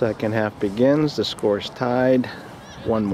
Second half begins. The score's tied 1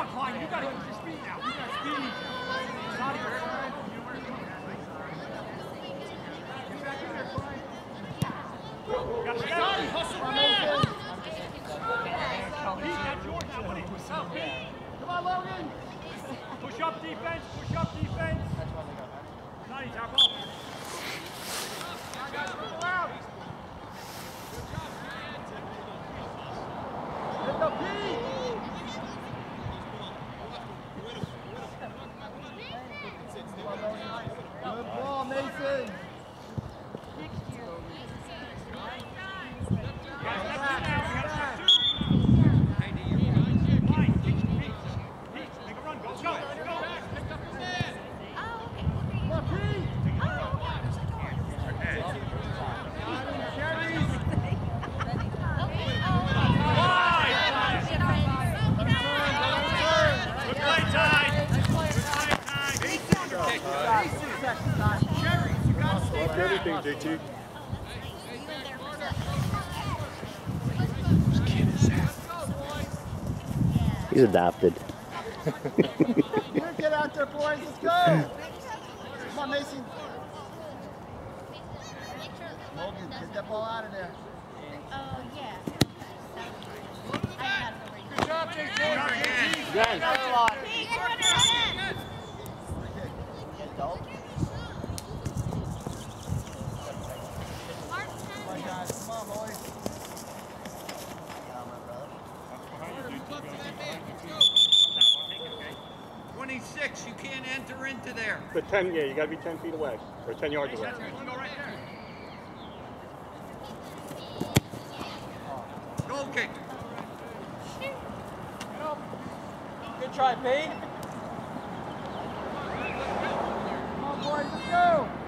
on, Klein, you gotta use your speed now. You gotta get Come on, Logan. Push up defense, push up defense. That's why they got back. Nani, He's adopted. Get out there, boys. Let's go. Come on, Mason. Logan, get that ball out of there. Oh, yeah. Good job, JT. Come on, guys. Come on, boys. 26, you can't enter into there. The 10, yeah, you got to be 10 feet away, or 10 yards away. Goal kick. Good try, Pete. Come on, boys. Let's go.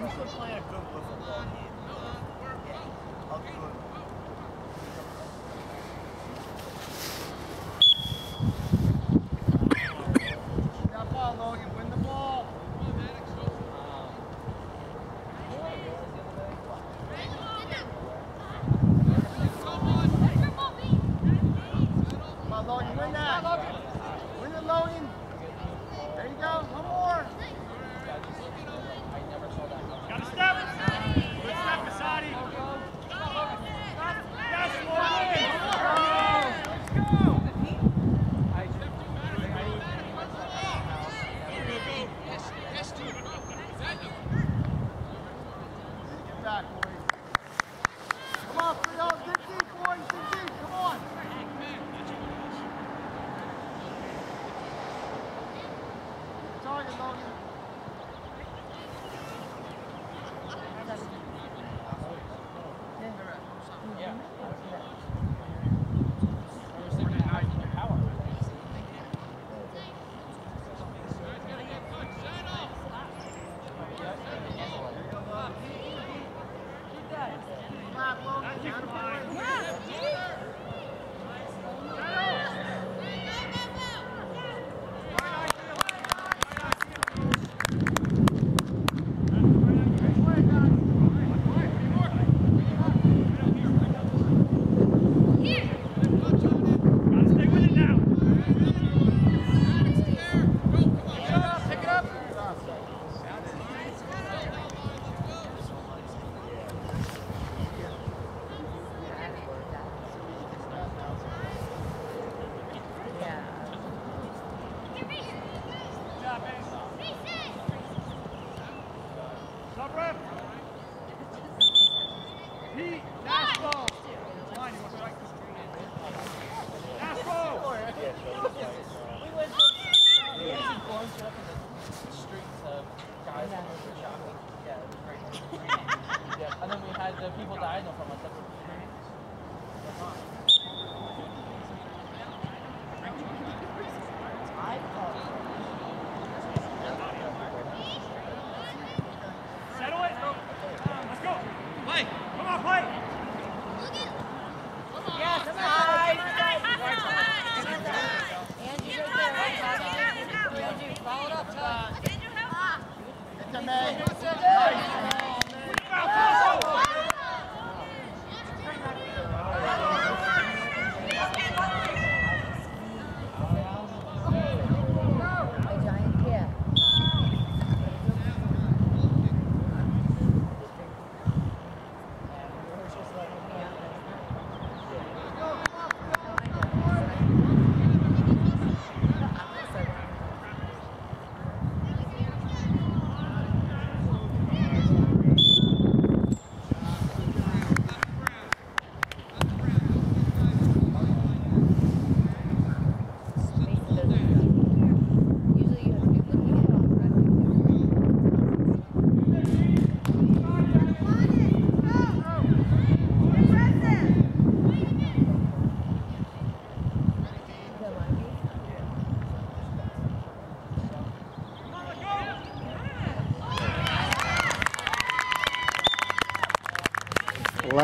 You should play a good whistle ball game. I'll do.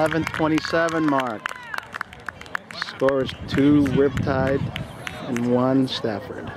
11.27 mark. Scores two Riptide and one Stafford.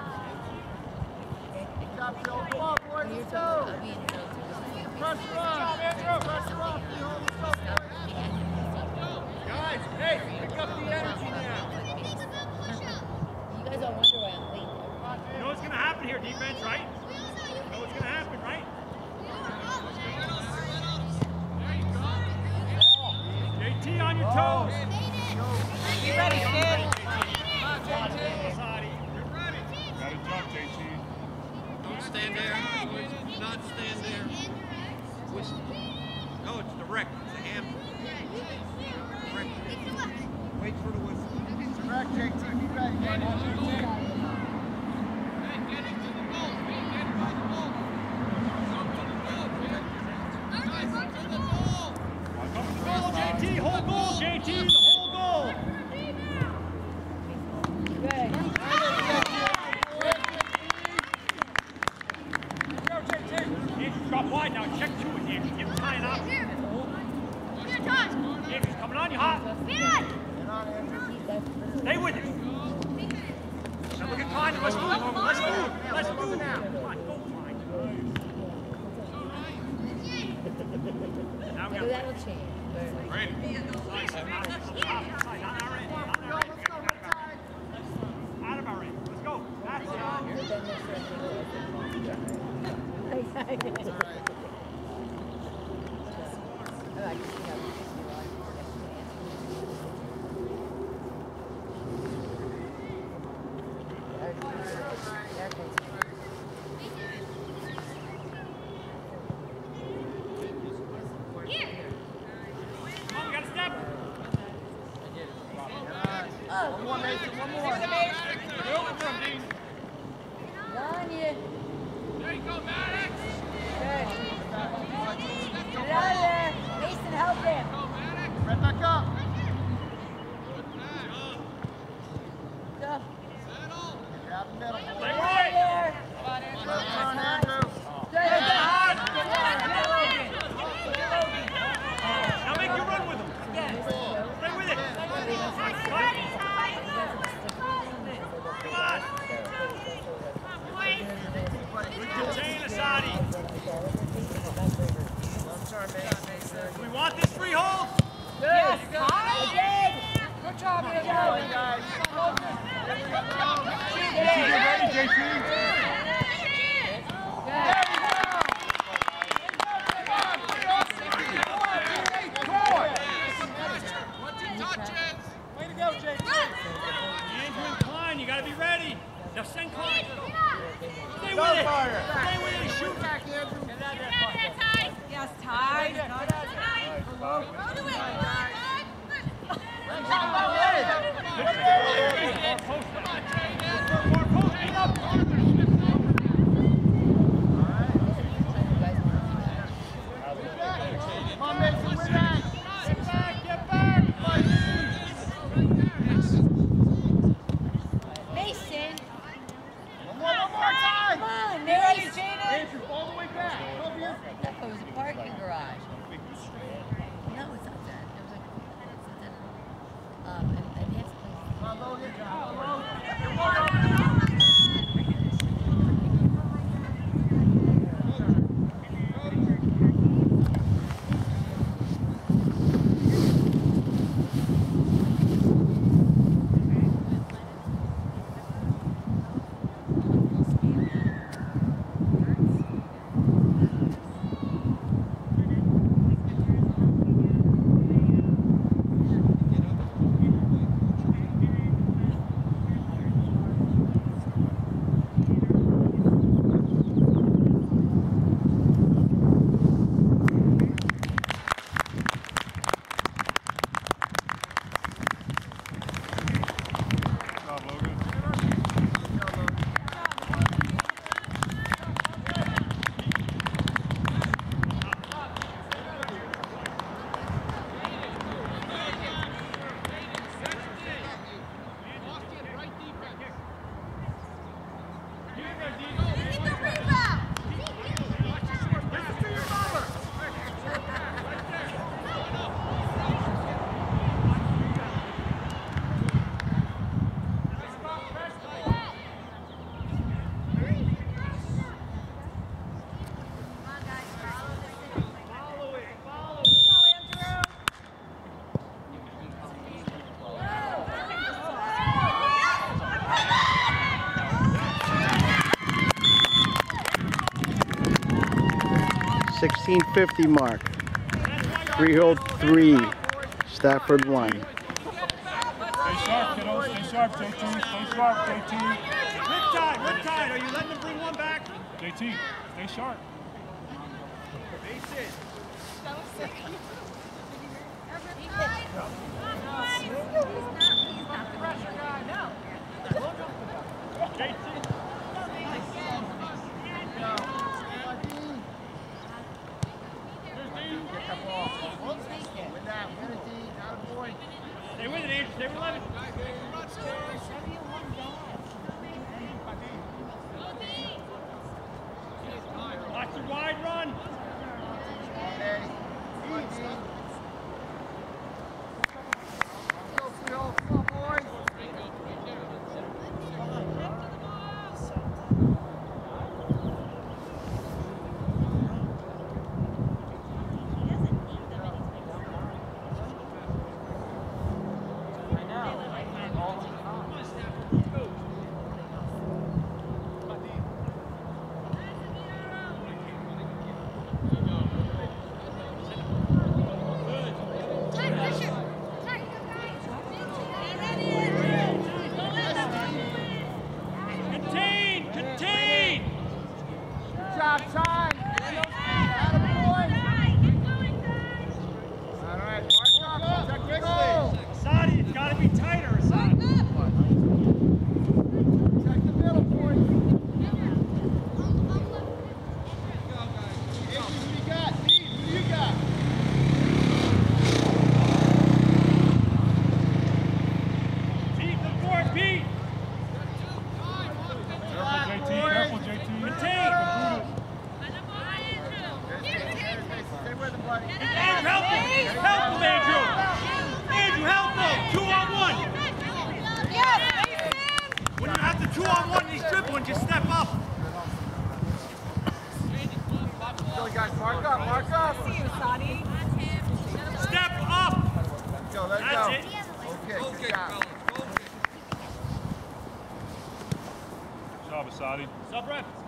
One more, Mason. One more. Danya. There you go, Maddox. Good. Get out of there. 1950 mark. Freehold three, Stafford one. Stay sharp, kiddos. Stay sharp, JT. Stay sharp, JT. Riptide, riptide. Are you letting them bring one back? JT, stay sharp. Base it. Saudi. Sub rep.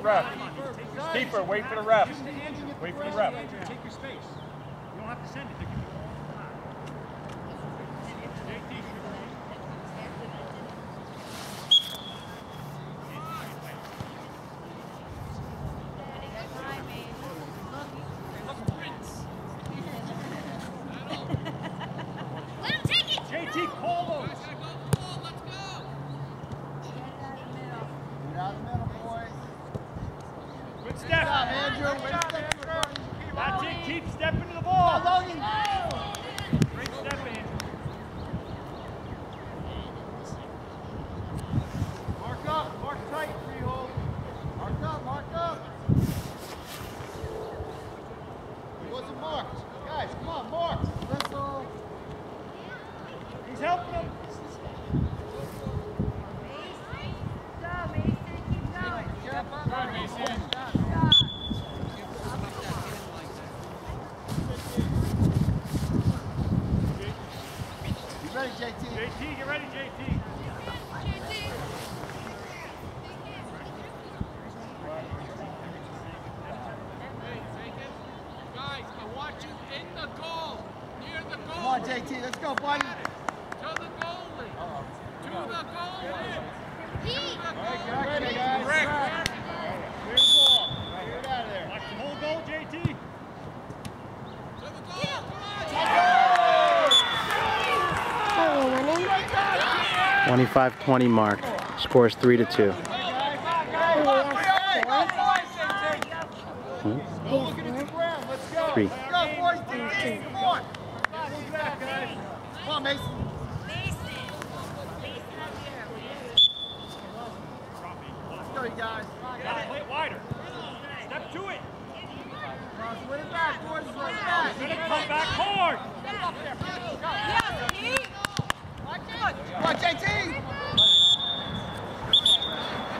ref. Keeper, wait for the ref. Wait for the ref. Take your space. You don't have to send it. JT Polos. Andrew. Keep stepping to the ball. on, JT. Let's go, buddy. To the goalie. Uh -oh. To the goalie. Pete. All right, the ball. Right. Clear it out of goal, To the goal. 25-20 mark. Scores 3 to 2. Three. Come back hard.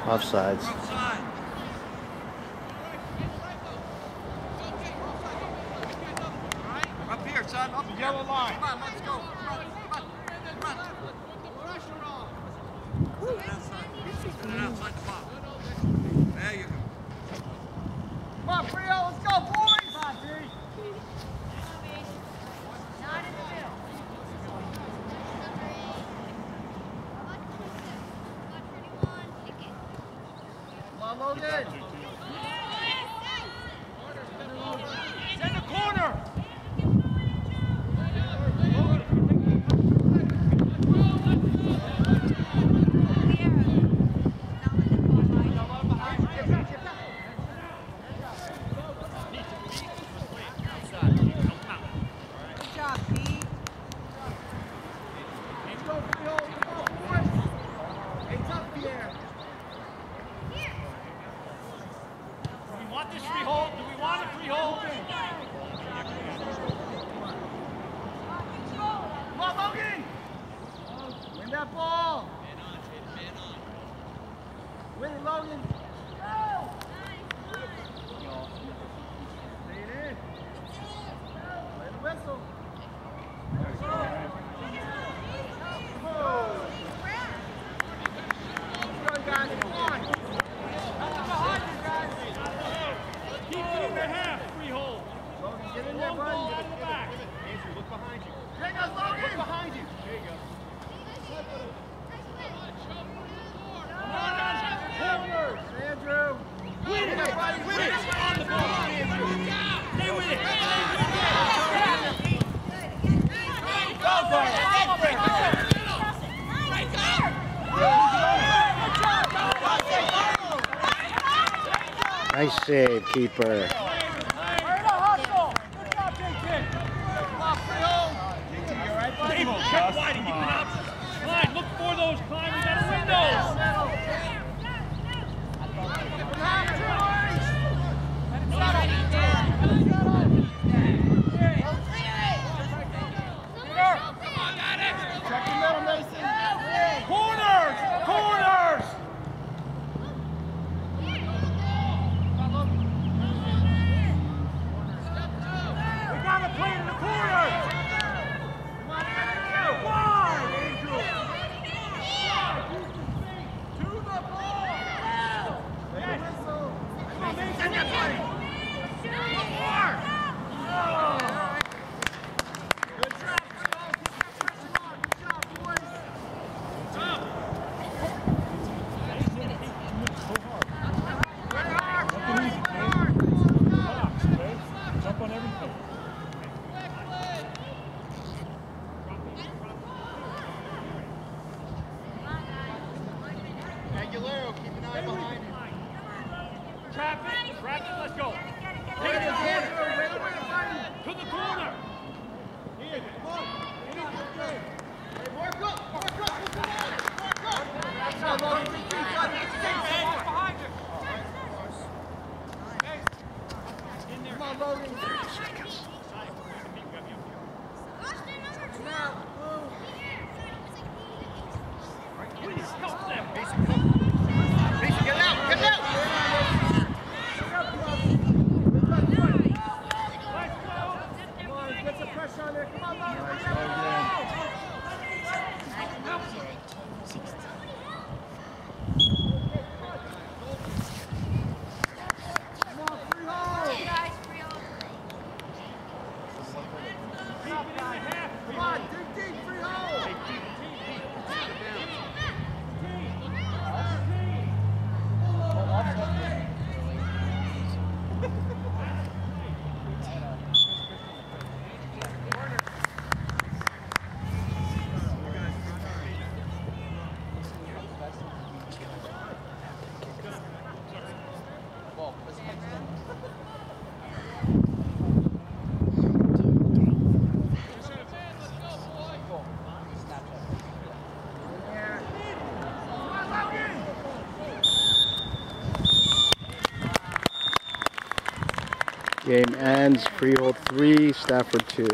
Offsides. Up here, son. Up the yellow line. Come on, let's go. Run, run, run. Put the pressure on. Put it outside. Put it outside. want this freehold? Do we want a freehold? Come on, Logan! Win that ball! Man on, Jada, man on. Win it, Logan! Nice save, keeper. Game ends. Freehold 3, Stafford 2.